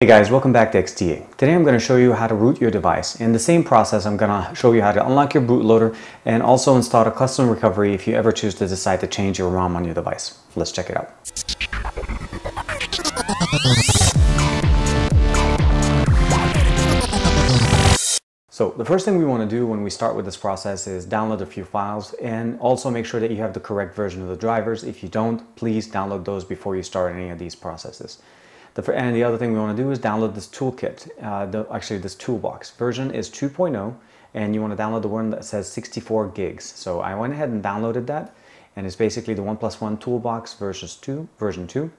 Hey guys, welcome back to XDA. Today I'm going to show you how to root your device. In the same process, I'm going to show you how to unlock your bootloader and also install a custom recovery if you ever choose to decide to change your ROM on your device. Let's check it out. So the first thing we want to do when we start with this process is download a few files and also make sure that you have the correct version of the drivers. If you don't, please download those before you start any of these processes. The, and the other thing we want to do is download this toolkit, uh, the, actually this toolbox. Version is 2.0 and you want to download the one that says 64 gigs. So I went ahead and downloaded that and it's basically the OnePlus One toolbox version 2, version 2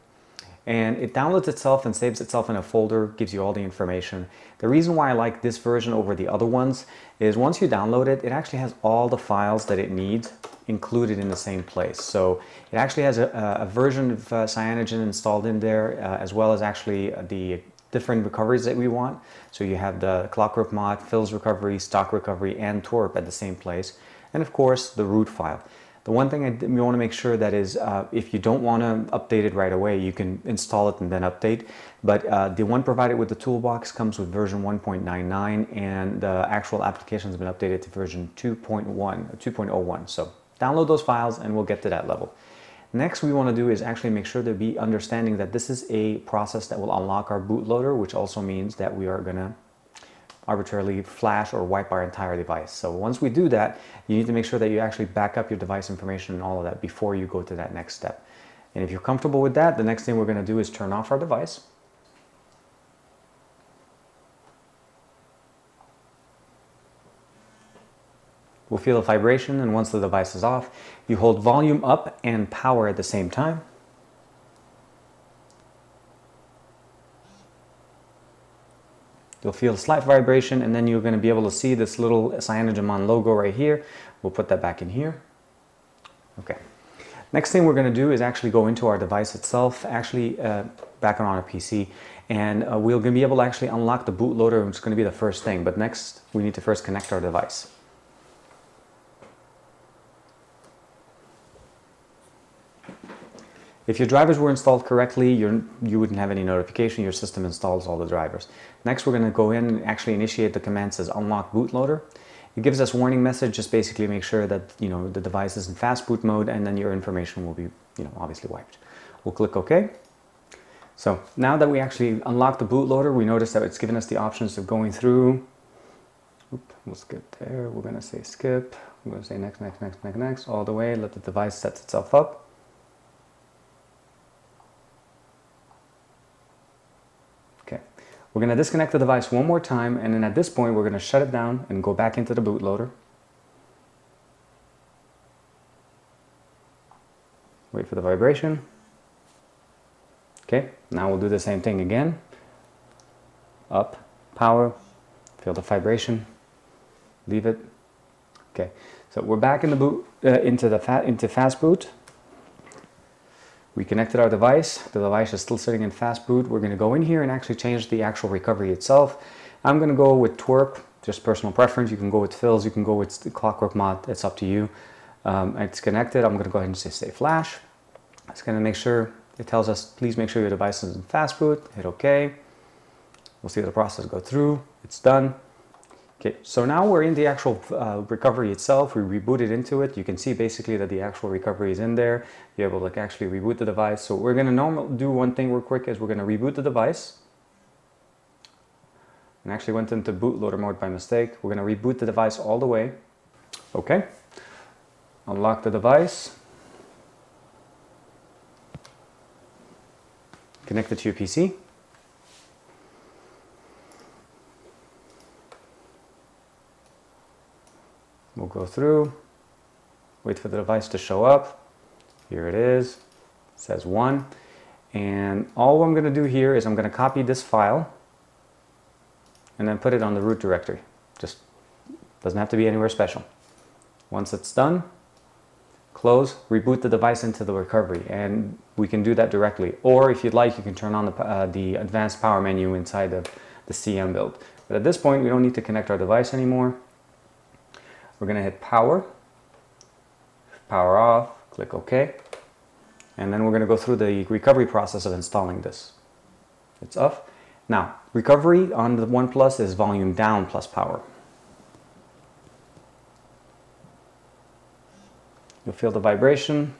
and it downloads itself and saves itself in a folder, gives you all the information. The reason why I like this version over the other ones is once you download it, it actually has all the files that it needs included in the same place. So it actually has a, a version of uh, Cyanogen installed in there, uh, as well as actually the different recoveries that we want. So you have the Clockwork Mod, PhilZ recovery, stock recovery, and TWRP at the same place. And of course, the root file. The one thing I you want to make sure that is uh, if you don't want to update it right away, you can install it and then update. But uh, the one provided with the toolbox comes with version 1.99 and the actual application has been updated to version 2.1, 2.01. So download those files and we'll get to that level. Next we want to do is actually make sure to be understanding that this is a process that will unlock our bootloader, which also means that we are going to arbitrarily flash or wipe our entire device. So once we do that, you need to make sure that you actually back up your device information and all of that before you go to that next step. And if you're comfortable with that, the next thing we're going to do is turn off our device. We'll feel a vibration and once the device is off, you hold volume up and power at the same time. You'll feel a slight vibration and then you're going to be able to see this little CyanogenMod logo right here. We'll put that back in here. Okay. Next thing we're going to do is actually go into our device itself, actually uh, back on our PC, and uh, we're going to be able to actually unlock the bootloader, which is going to be the first thing. But next, we need to first connect our device. If your drivers were installed correctly, you're, you wouldn't have any notification. Your system installs all the drivers. Next, we're going to go in and actually initiate the command says unlock bootloader. It gives us warning message, just basically make sure that you know the device is in fast boot mode and then your information will be you know obviously wiped. We'll click OK. So now that we actually unlock the bootloader, we notice that it's given us the options of going through. Oop, we'll skip there. We're going to say skip. We're going to say next, next, next, next, next, all the way. Let the device set itself up. We're going to disconnect the device one more time and then at this point we're going to shut it down and go back into the bootloader. Wait for the vibration. Okay, now we'll do the same thing again. Up, power, feel the vibration, leave it. Okay, so we're back in the boot, uh, into the fa into fast boot. We connected our device. The device is still sitting in fast boot. We're going to go in here and actually change the actual recovery itself. I'm going to go with TWRP, just personal preference. You can go with PhilZ, you can go with Clockwork Mod. It's up to you. Um, it's connected. I'm going to go ahead and say stay flash. It's going to make sure it tells us please make sure your device is in fast boot. Hit OK. We'll see the process go through. It's done. Okay, so now we're in the actual uh, recovery itself. We rebooted into it. You can see basically that the actual recovery is in there. You're able to like, actually reboot the device. So we're gonna normal do one thing real quick is we're gonna reboot the device. And actually went into bootloader mode by mistake. We're gonna reboot the device all the way. Okay, unlock the device. Connect it to your PC. We'll go through, wait for the device to show up. Here it is, it says one. And all I'm gonna do here is I'm gonna copy this file and then put it on the root directory. Just doesn't have to be anywhere special. Once it's done, close, reboot the device into the recovery, and we can do that directly. Or if you'd like, you can turn on the, uh, the advanced power menu inside of the CM build. But at this point, we don't need to connect our device anymore. We're going to hit power, power off, click OK. And then we're going to go through the recovery process of installing this. It's off. Now, recovery on the OnePlus is volume down plus power. You'll feel the vibration,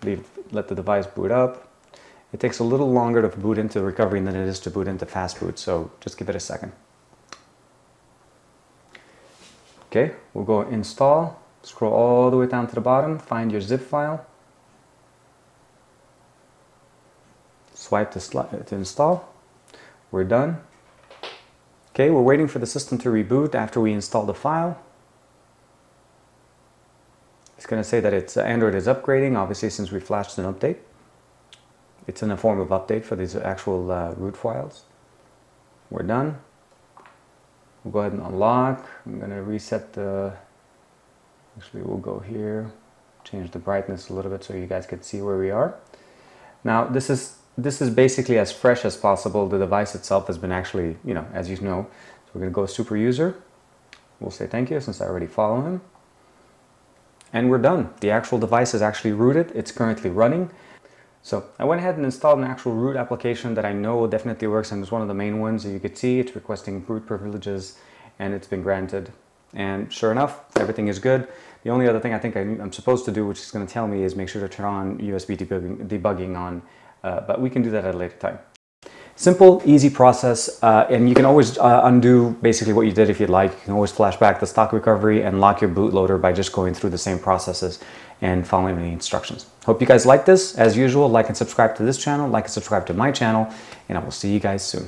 let the device boot up. It takes a little longer to boot into recovery than it is to boot into fast boot, so just give it a second. Okay, we'll go install, scroll all the way down to the bottom, find your zip file, swipe to, to install, we're done. Okay, we're waiting for the system to reboot after we install the file. It's going to say that it's Android is upgrading, obviously since we flashed an update. It's in a form of update for these actual uh, root files. We're done. We'll go ahead and unlock. I'm to reset the, actually we'll go here, change the brightness a little bit so you guys can see where we are. Now this is this is basically as fresh as possible. The device itself has been actually, you know, as you know. So we're going to go super user. We'll say thank you since I already follow him. And we're done. The actual device is actually rooted. It's currently running. So I went ahead and installed an actual root application that I know definitely works and it's one of the main ones. As You can see it's requesting root privileges and it's been granted. And sure enough, everything is good. The only other thing I think I'm supposed to do, which is going to tell me, is make sure to turn on USB debugging, debugging on, uh, but we can do that at a later time. Simple, easy process, uh, and you can always uh, undo basically what you did if you'd like. You can always flash back the stock recovery and lock your bootloader by just going through the same processes and following the instructions. Hope you guys like this. As usual, like and subscribe to this channel, like and subscribe to my channel, and I will see you guys soon.